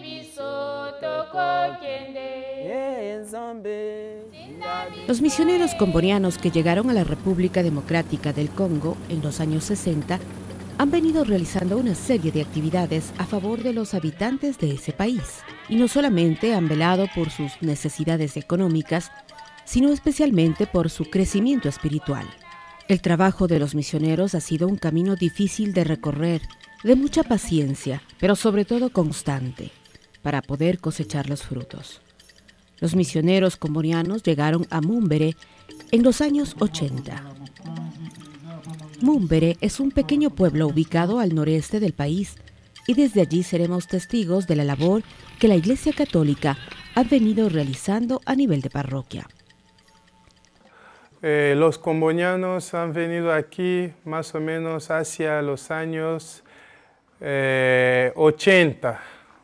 biso Los misioneros combonianos que llegaron a la República Democrática del Congo en los años 60 han venido realizando una serie de actividades a favor de los habitantes de ese país. Y no solamente han velado por sus necesidades económicas, sino especialmente por su crecimiento espiritual. El trabajo de los misioneros ha sido un camino difícil de recorrer, de mucha paciencia, pero sobre todo constante, para poder cosechar los frutos. Los misioneros combonianos llegaron a Mumbere en los años 80. Mumbere es un pequeño pueblo ubicado al noreste del país y desde allí seremos testigos de la labor que la Iglesia Católica ha venido realizando a nivel de parroquia. Eh, los combonianos han venido aquí más o menos hacia los años eh, 80,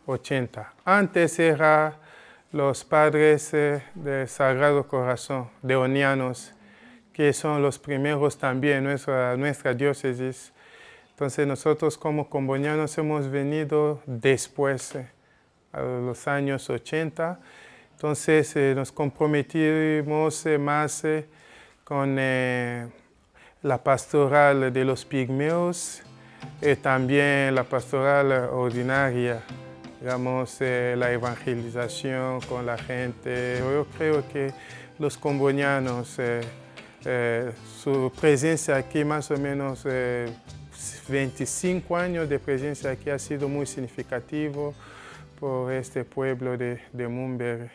80. Antes eran los padres eh, del Sagrado Corazón, de Onianos, que son los primeros también en nuestra, diócesis. Entonces nosotros como combonianos hemos venido después, eh, a los años 80. Entonces nos comprometimos más con la pastoral de los pigmeos también la pastoral ordinaria, digamos, eh, la evangelización con la gente. Yo creo que los combonianos, eh, eh, su presencia aquí, más o menos eh, 25 años de presencia aquí, ha sido muy significativo por este pueblo de, de Mumbere.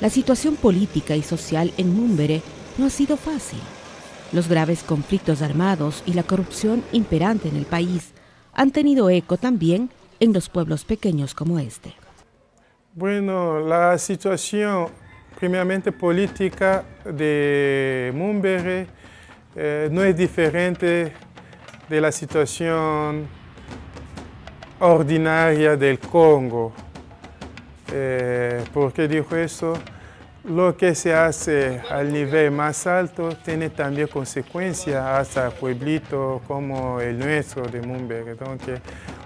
La situación política y social en Mumbere no ha sido fácil. Los graves conflictos armados y la corrupción imperante en el país han tenido eco también en los pueblos pequeños como este. Bueno, la situación primeramente política de Mumbere eh, no es diferente de la situación ordinaria del Congo. Eh, ¿Por qué dijo eso? Lo que se hace al nivel más alto tiene también consecuencias hasta pueblitos como el nuestro de Mumbere, entonces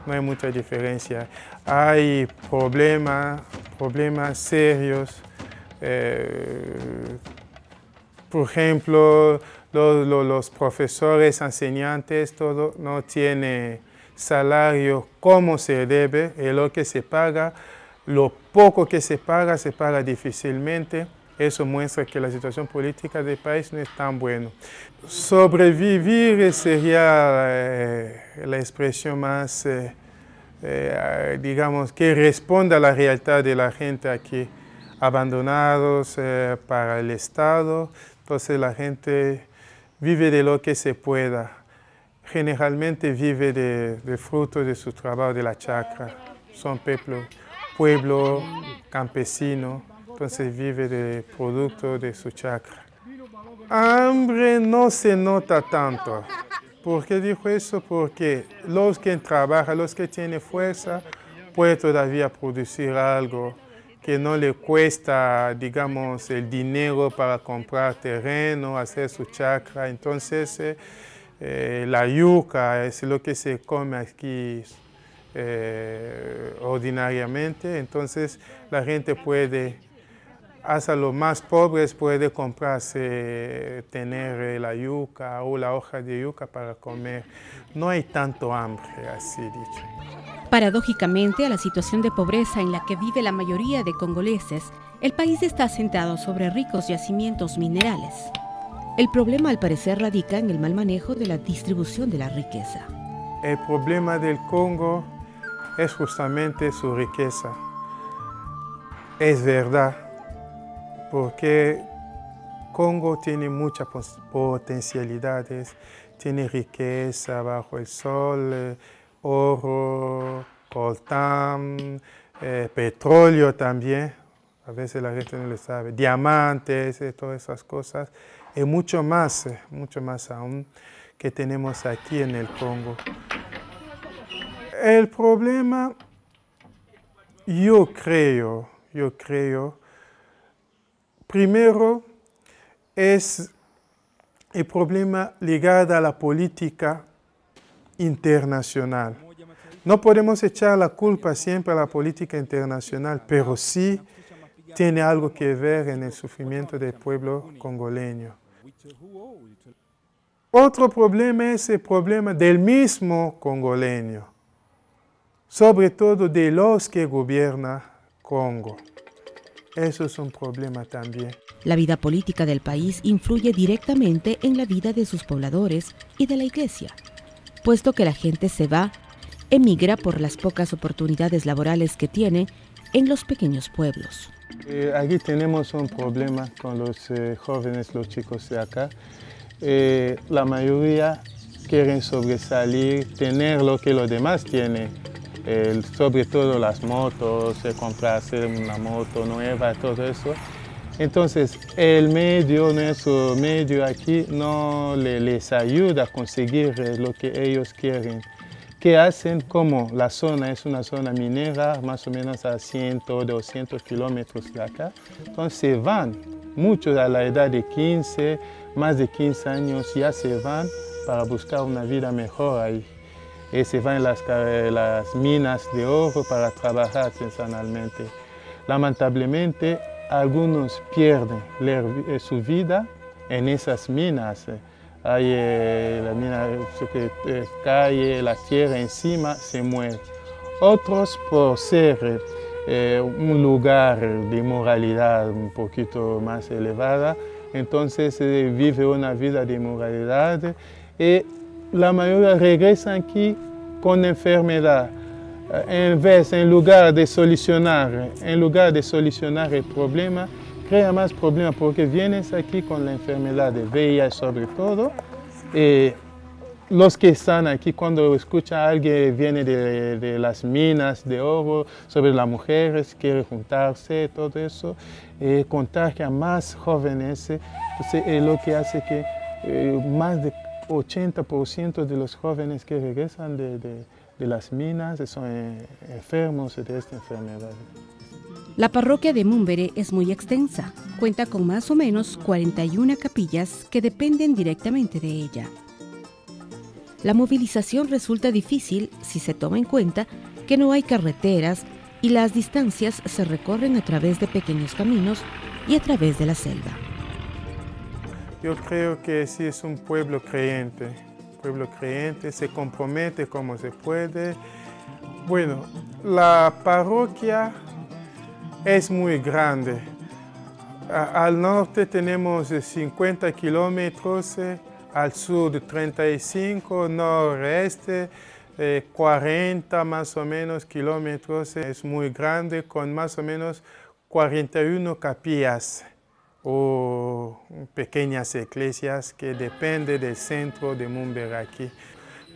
no hay mucha diferencia. Hay problemas, problemas serios. eh, por ejemplo, los, los- profesores, enseñantes, todo no tiene salario como se debe, y lo que se paga, lo poco que se paga, se paga difícilmente. Eso muestra que la situación política del país no es tan buena. Sobrevivir sería eh, la expresión más, eh, eh, digamos, que responda a la realidad de la gente aquí, abandonados para el Estado. Entonces la gente vive de lo que se pueda. Generalmente vive de, de fruto de su trabajo de la chacra. Son pueblo, pueblo campesino, entonces vive de producto de su chacra. Hambre no se nota tanto. ¿Por qué dijo eso? Porque los que trabajan, los que tienen fuerza, pueden todavía producir algo que no le cuesta, digamos, el dinero para comprar terreno, hacer su chacra. Entonces, eh, eh, la yuca es lo que se come aquí eh, ordinariamente. Entonces, la gente puede, hasta los más pobres, puede comprarse, tener eh, la yuca o la hoja de yuca para comer. No hay tanto hambre, así dicho. Paradójicamente, a la situación de pobreza en la que vive la mayoría de congoleses, el país está asentado sobre ricos yacimientos minerales. El problema al parecer radica en el mal manejo de la distribución de la riqueza. El problema del Congo es justamente su riqueza. Es verdad, porque Congo tiene muchas potencialidades, tiene riqueza bajo el sol, eh, oro, coltán, eh, petróleo también, a veces la gente no lo sabe, diamantes, eh, todas esas cosas, y mucho más, mucho más aún que tenemos aquí en el Congo. El problema, yo creo, yo creo, primero es el problema ligado a la política internacional. No podemos echar la culpa siempre a la política internacional, pero sí tiene algo que ver en el sufrimiento del pueblo congoleño. Otro problema es el problema del mismo congoleño, sobre todo de los que gobiernan Congo. Eso es un problema también. La vida política del país influye directamente en la vida de sus pobladores y de la iglesia, puesto que la gente se va, emigra por las pocas oportunidades laborales que tiene en los pequeños pueblos. Eh, aquí tenemos un problema con los eh, jóvenes, los chicos de acá. Eh, la mayoría quieren sobresalir, tener lo que los demás tienen, sobre todo las motos, comprarse una moto nueva, todo eso. Entonces, el medio, nuestro medio aquí, no les ayuda a conseguir lo que ellos quieren. ¿Qué hacen? Como la zona es una zona minera, más o menos a 100, 200 kilómetros de acá, entonces van, muchos a la edad de 15, más de 15 años ya se van para buscar una vida mejor ahí. Y se van las, las minas de oro para trabajar artesanalmente. Lamentablemente, algunos pierden su vida en esas minas hay eh, la mina que eh, cae, la tierra encima, se muere. Otros por ser eh, un lugar de moralidad un poquito más elevada, entonces vive una vida de moralidad y la mayoría regresan aquí con enfermedad. En vez, en lugar de solucionar, en lugar de solucionar el problema, crea más problemas porque vienes aquí con la enfermedad de VIH sobre todo. Y los que están aquí cuando escuchan a alguien viene de, las minas de oro, sobre las mujeres, quiere juntarse, todo eso, y contagia a más jóvenes, entonces es lo que hace que eh, más de 80% de los jóvenes que regresan de, de las minas son eh, enfermos de esta enfermedad. La parroquia de Mumbere es muy extensa. Cuenta con más o menos 41 capillas que dependen directamente de ella. La movilización resulta difícil si se toma en cuenta que no hay carreteras y las distancias se recorren a través de pequeños caminos y a través de la selva. Yo creo que sí es un pueblo creyente, pueblo creyente, se compromete como se puede. Bueno, la parroquia es muy grande. al norte tenemos 50 kilómetros, eh, al sur 35, noreste 40 eh, más o menos kilómetros. Es muy grande con más o menos 41 capillas o pequeñas iglesias que dependen del centro de Mumberaki.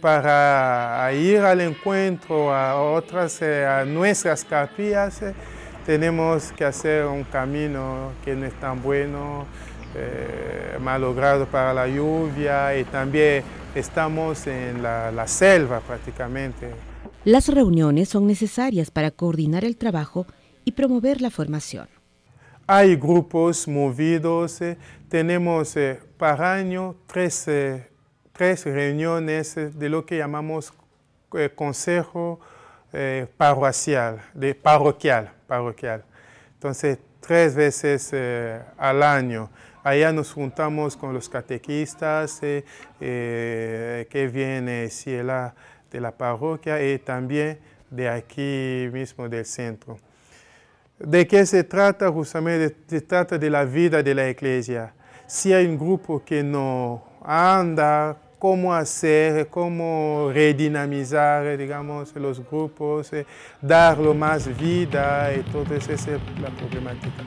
Para ir al encuentro a otras, eh, a nuestras capillas, tenemos que hacer un camino que no es tan bueno, eh, malogrado para la lluvia y también estamos en la selva prácticamente. Las reuniones son necesarias para coordinar el trabajo y promover la formación. Hay grupos movidos, eh, tenemos eh, para año tres, tres, reuniones de lo que llamamos consejo parroquial, de parroquial parroquial. Entonces, tres veces eh, al año. Allá nos juntamos con los catequistas eh, eh, que vienen de la parroquia y también de aquí mismo del centro. ¿De qué se trata? Justamente se trata de la vida de la iglesia. Si hay un grupo que no anda cómo hacer, cómo redinamizar, digamos, los grupos, eh, darlo más vida y todo eso es la problemática.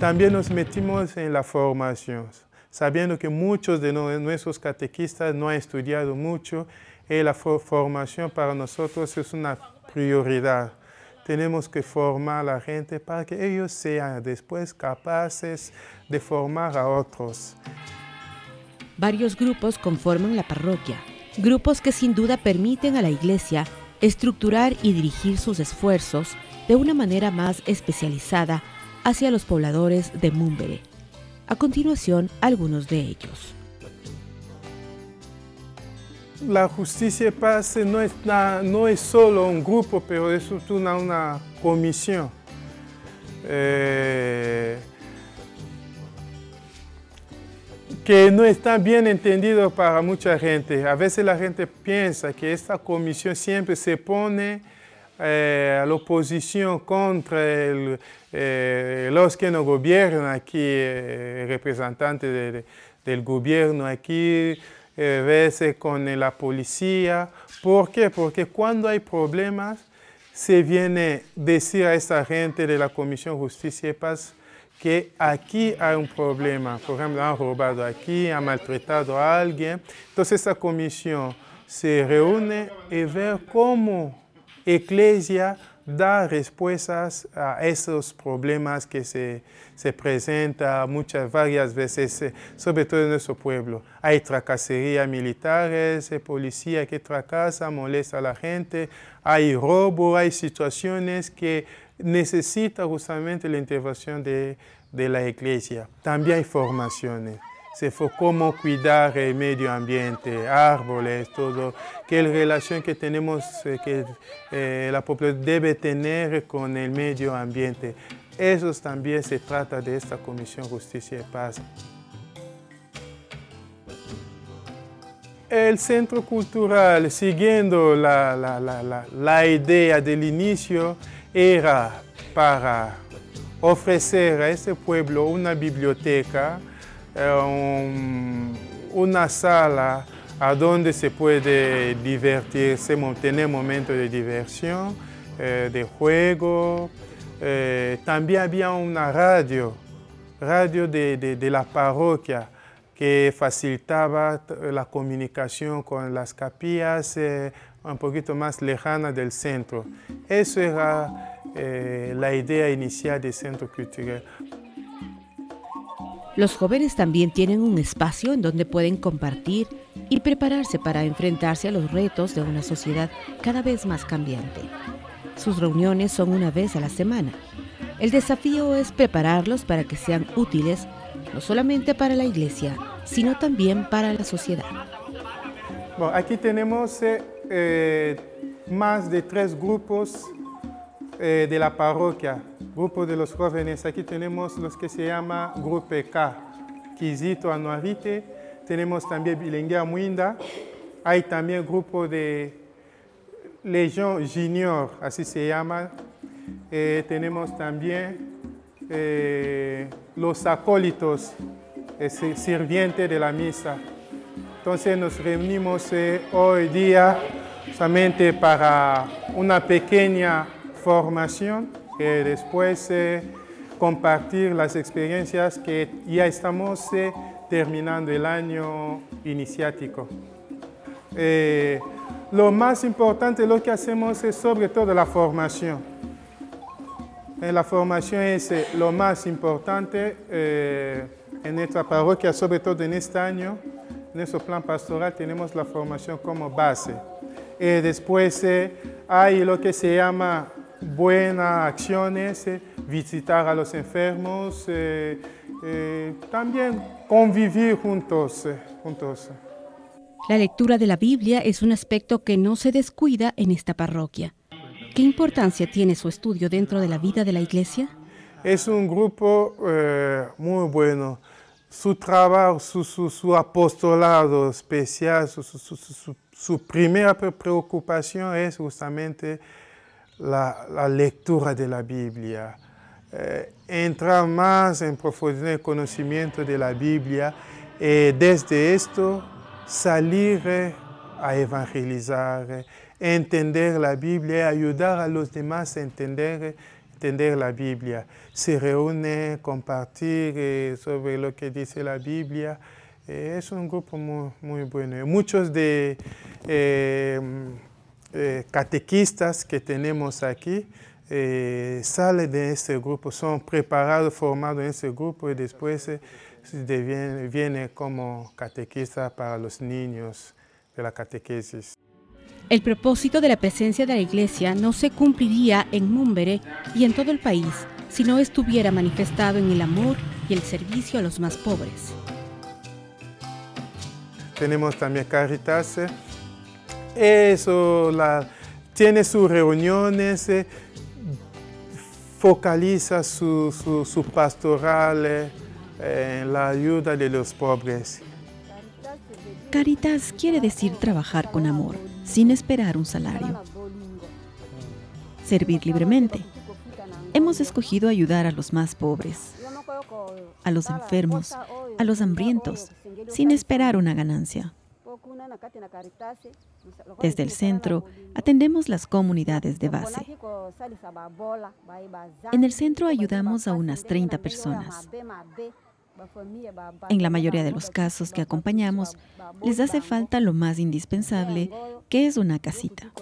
También nos metimos en la formación, sabiendo que muchos de nuestros catequistas no han estudiado mucho y la formación para nosotros es una prioridad. Tenemos que formar a la gente para que ellos sean después capaces de formar a otros. Varios grupos conforman la parroquia, grupos que sin duda permiten a la iglesia estructurar y dirigir sus esfuerzos de una manera más especializada hacia los pobladores de Mumbere. A continuación, algunos de ellos. La justicia y paz no es, no es solo un grupo, pero es una, una comisión. Eh, que no está bien entendido para mucha gente. A veces la gente piensa que esta comisión siempre se pone eh, a la oposición contra eh, los que no gobiernan aquí, representantes del gobierno aquí, a veces con la policía. ¿Por qué? Porque cuando hay problemas, se viene decir a esta gente de la Comisión Justicia y Paz, que aquí hay un problema. Por ejemplo, han robado aquí, han maltratado a alguien. Entonces esta comisión se reúne y ve cómo Iglesia da respuestas a esos problemas que se, se presentan muchas, varias veces, eh, sobre todo en nuestro pueblo. Hay tracasería militares, hay policía que tracasa, molesta a la gente, hay robo, hay situaciones que necesita justamente la intervención de, de la iglesia. También hay formaciones. Se fue cómo cuidar el medio ambiente, árboles, todo, qué relación que tenemos, eh, que eh, la población debe tener con el medio ambiente. Eso también se trata de esta Comisión Justicia y Paz. El Centro Cultural, siguiendo la, la, la, la idea del inicio, era para ofrecer a este pueblo una biblioteca, eh, una sala a donde se puede divertirse, tener momentos de diversión, eh, de juego. Eh, también había una radio, radio de, de, la parroquia, que facilitaba la comunicación con las capillas un poquito más lejanas del centro. Eso era la idea inicial del centro cultural. Los jóvenes también tienen un espacio en donde pueden compartir y prepararse para enfrentarse a los retos de una sociedad cada vez más cambiante. Sus reuniones son una vez a la semana. El desafío es prepararlos para que sean útiles no solamente para la iglesia, sino también para la sociedad. aquí tenemos eh, eh, más de tres grupos eh, de la parroquia grupo de los jóvenes, aquí tenemos los que se llama Grupo K, Quisito Anuarite, tenemos también Bilenguea Muinda, hay también grupo de Legión Junior, así se llama, eh, tenemos también eh, los acólitos, sirvientes de la misa. Entonces nos reunimos eh, hoy día solamente para una pequeña formación después eh, compartir las experiencias que ya estamos eh, terminando el año iniciático. Eh, lo más importante, lo que hacemos es sobre todo la formación. la formación es lo más importante en nuestra parroquia, sobre todo en este año. En nuestro plan pastoral tenemos la formación como base. después hay lo que se llama buenas acciones, eh, visitar a los enfermos, eh, eh, también convivir juntos, juntos. La lectura de la Biblia es un aspecto que no se descuida en esta parroquia. ¿Qué importancia tiene su estudio dentro de la vida de la iglesia? Es un grupo muy bueno. Su trabajo, su, su, apostolado especial, su, su primera preocupación es justamente la, lectura de la Biblia, eh, entrar más en profundidad en el conocimiento de la Biblia y desde esto salir a evangelizar, entender la Biblia, ayudar a los demás a entender, entender la Biblia. Se reúne, compartir eh, sobre lo que dice la Biblia. Eh, es un grupo muy, muy bueno. Muchos de eh, catequistas que tenemos aquí eh, salen de este grupo, son preparados, formados en este grupo y después eh, vienen como catequistas para los niños de la catequesis. El propósito de la presencia de la Iglesia no se cumpliría en Múmbere y en todo el país si no estuviera manifestado en el amor y el servicio a los más pobres. Tenemos también Caritas, eso, la, tiene sus reuniones, eh, focaliza su, su, su pastoral eh, en la ayuda de los pobres. Caritas quiere decir trabajar con amor, sin esperar un salario. Servir libremente. Hemos escogido ayudar a los más pobres, a los enfermos, a los hambrientos, sin esperar una ganancia. Desde el centro atendemos las comunidades de base. En el centro ayudamos a unas 30 personas. En la mayoría de los casos que acompañamos, les hace falta lo más indispensable, que es una casita.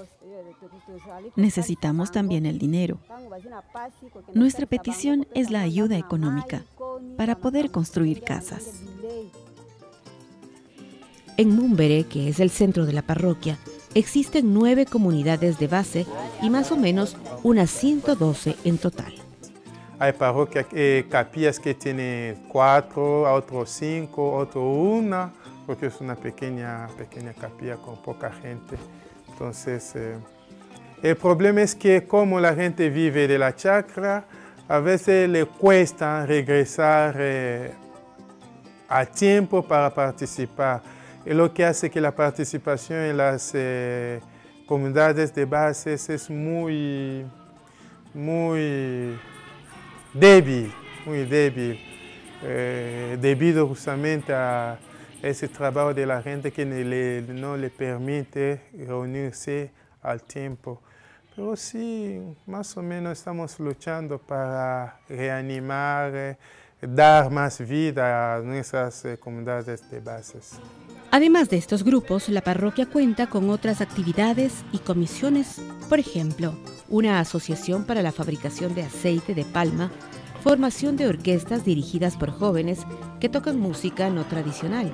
Necesitamos también el dinero. Nuestra petición es la ayuda económica para poder construir casas. En Mumbere, que es el centro de la parroquia, existen nueve comunidades de base y más o menos unas 112 en total. Hay parroquias, eh, capillas que tienen cuatro, otros cinco, otro una, porque es una pequeña, pequeña capilla con poca gente. Entonces, eh, el problema es que como la gente vive de la chacra, a veces le cuesta regresar eh, a tiempo para participar. Y lo que hace que la participación en las eh, comunidades de bases es muy, muy débil, muy débil, eh, debido justamente a ese trabajo de la gente que no le permite reunirse al tiempo. Pero sí, más o menos estamos luchando para reanimar, eh, dar más vida a nuestras comunidades de bases. Además de estos grupos, la parroquia cuenta con otras actividades y comisiones, por ejemplo, una asociación para la fabricación de aceite de palma, formación de orquestas dirigidas por jóvenes que tocan música no tradicional,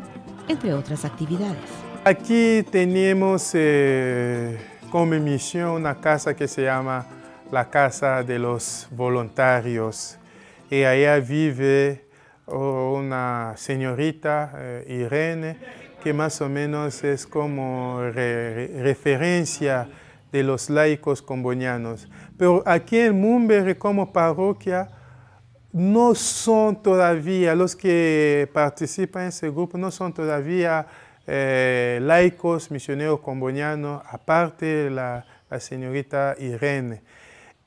entre otras actividades. Aquí tenemos eh, como misión una casa que se llama la Casa de los Voluntarios y allá vive oh, una señorita, eh, Irene, más o menos es como referencia de los laicos combonianos. Pero aquí en Mumbere como parroquia no son todavía, los que participan en ese grupo no son todavía eh, laicos misioneros combonianos, aparte de la, señorita Irene.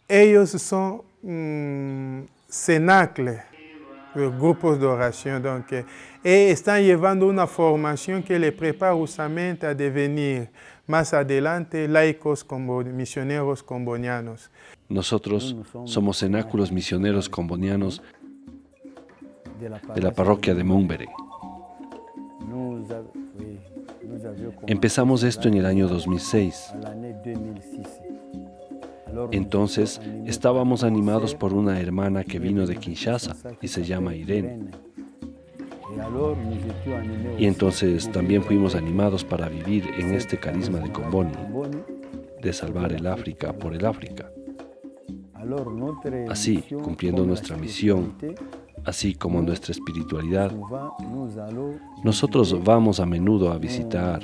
Ellos son mm, cenacles grupos de oración. Donc, eh, están llevando una formación que les prepara justamente a devenir más adelante laicos como misioneros combonianos. Nosotros somos cenáculos misioneros combonianos de la parroquia de Mumbere. Empezamos esto en el año 2006. Entonces estábamos animados por una hermana que vino de Kinshasa y se llama Irene. Y entonces también fuimos animados para vivir en este carisma de Comboni, de salvar el África por el África. Así, cumpliendo nuestra misión, así como nuestra espiritualidad, nosotros vamos a menudo a visitar,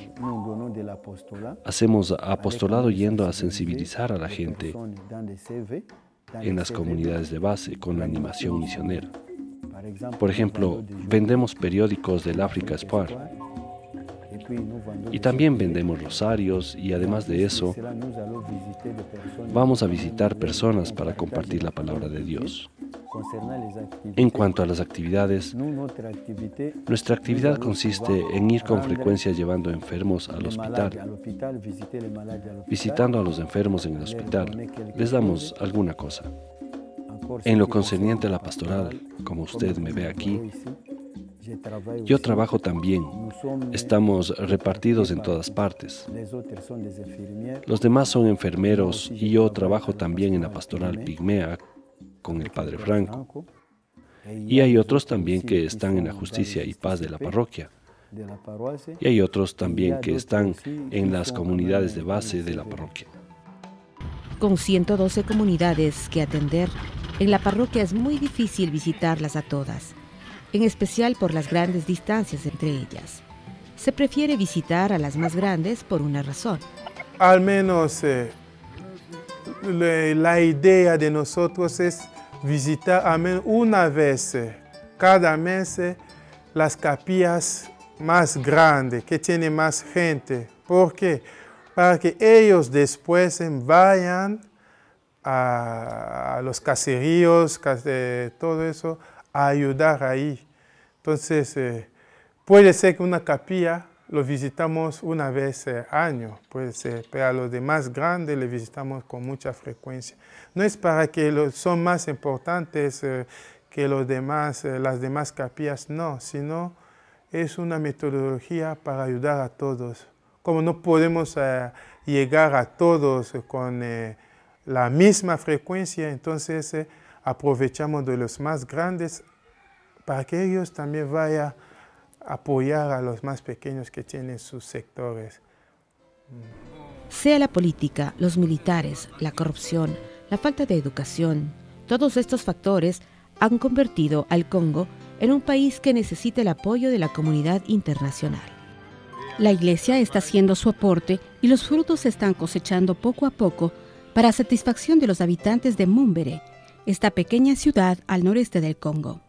hacemos apostolado yendo a sensibilizar a la gente en las comunidades de base con la animación misionera. Por ejemplo, vendemos periódicos del África Espoir y también vendemos rosarios y además de eso, vamos a visitar personas para compartir la palabra de Dios. En cuanto a las actividades, nuestra actividad consiste en ir con frecuencia llevando enfermos al hospital, visitando a los enfermos en el hospital. Les damos alguna cosa. En lo concerniente a la pastoral, como usted me ve aquí, yo trabajo también. Estamos repartidos en todas partes. Los demás son enfermeros y yo trabajo también en la pastoral pigmea con el Padre Franco. Y hay otros también que están en la justicia y paz de la parroquia. Y hay otros también que están en las comunidades de base de la parroquia. Con 112 comunidades que atender, en la parroquia es muy difícil visitarlas a todas, en especial por las grandes distancias entre ellas. Se prefiere visitar a las más grandes por una razón. al menos eh, la idea de nosotros es visitar una vez eh, cada mes eh, las capillas más grandes, que tienen más gente. ¿Por qué? Para que ellos después vayan a, los caseríos, todo eso, a ayudar ahí. Entonces, puede ser que una capilla lo visitamos una vez al año, puede ser, pero a los demás grandes le visitamos con mucha frecuencia. No es para que son más importantes eh, que los demás, eh, las demás capillas, no, sino es una metodología para ayudar a todos. Como no podemos eh, llegar a todos con la misma frecuencia, entonces aprovechamos de los más grandes para que ellos también vayan apoyar a los más pequeños que tienen sus sectores. Sea la política, los militares, la corrupción, la falta de educación, todos estos factores han convertido al Congo en un país que necesita el apoyo de la comunidad internacional. La Iglesia está haciendo su aporte y los frutos se están cosechando poco a poco para satisfacción de los habitantes de Mumbere, esta pequeña ciudad al noreste del Congo.